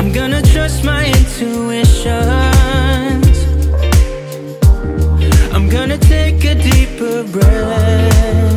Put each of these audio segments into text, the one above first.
I'm gonna trust my intuitions. Gonna take a deeper breath.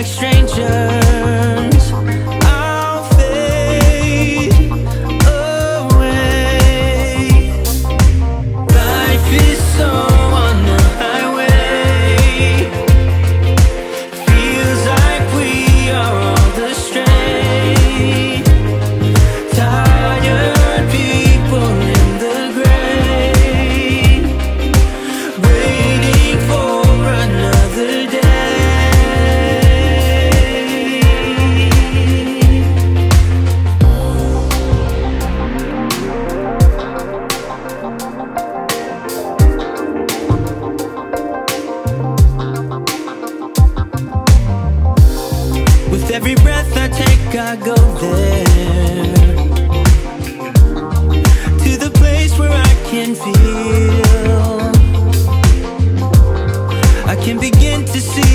Like strangers? Every breath I take, I go there to the place where I can feel. I can begin to see